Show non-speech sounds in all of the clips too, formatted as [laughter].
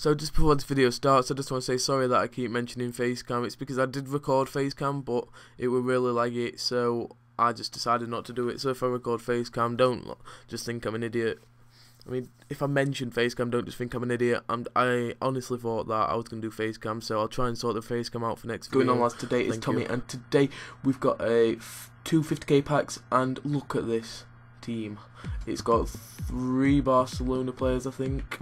So just before this video starts, I just want to say sorry that I keep mentioning Facecam. It's because I did record Facecam, but it would really lag it, so I just decided not to do it. So if I record Facecam, don't just think I'm an idiot. I mean, if I mention Facecam, don't just think I'm an idiot. I'm, I honestly thought that I was going to do Facecam, so I'll try and sort the Facecam out for next Going video. on lads, today is Tommy you. and today we've got a two 50k packs and look at this team. It's got three Barcelona players I think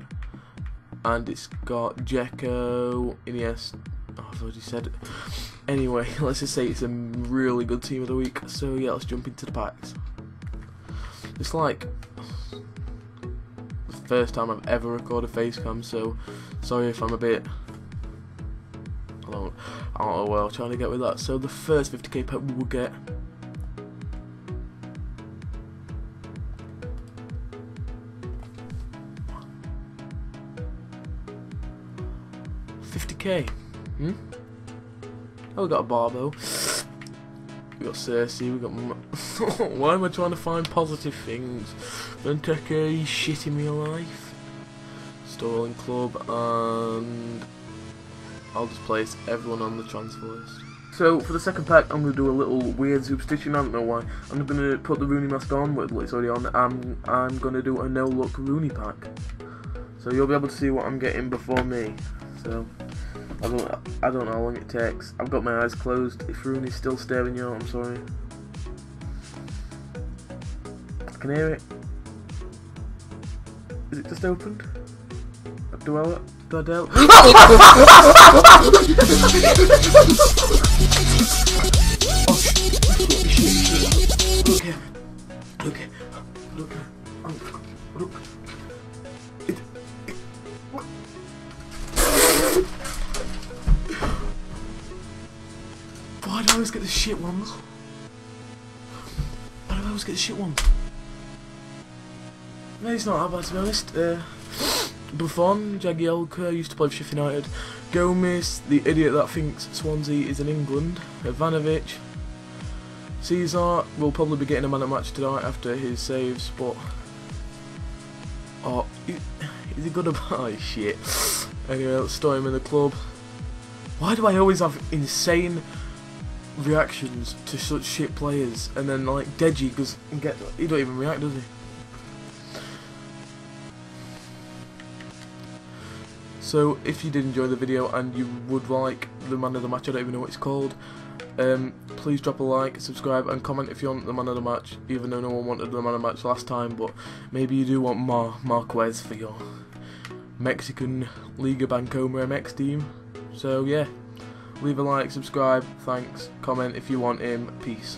and it's got Jekko, Iniesta, oh, I've already said. Anyway, [laughs] let's just say it's a really good team of the week. So yeah, let's jump into the packs. It's like the first time I've ever recorded facecam, so sorry if I'm a bit I don't, I don't know where I'm trying to get with that. So the first 50k pack we will get. Fifty K. Hmm? Oh we got a Barbo. We got Cersei, we got [laughs] Why am I trying to find positive things? Benteke, he's shitting me life. Sterling Club and I'll just place everyone on the transfer list. So for the second pack, I'm gonna do a little weird superstition. I don't know why. I'm gonna put the Rooney mask on, but it's already on. I'm I'm gonna do a no look Rooney pack. So you'll be able to see what I'm getting before me. So I don't I don't know how long it takes. I've got my eyes closed. If Rooney's still staring you, I'm sorry. I can hear it. Is it just opened? Do I do I doubt? [laughs] [laughs] [laughs] I always get the shit ones? Why do I always get the shit ones? No, it's not that bad to be honest. Uh, Buffon, Jagielka used to play for Sheffield United. Gomez, the idiot that thinks Swansea is in England. Ivanovic. Cesar will probably be getting a man at match tonight after his saves, but. Oh, is he good or bad? Shit. Anyway, let's store him in the club. Why do I always have insane reactions to such shit players? And then, like, Deji goes and get. He don't even react, does he? So if you did enjoy the video and you would like the man of the match, I don't even know what it's called, um, please drop a like, subscribe and comment if you want the man of the match, even though no one wanted the man of the match last time, but maybe you do want Mar Marquez for your Mexican Liga Bancomer MX team. So yeah, leave a like, subscribe, thanks, comment if you want him, peace.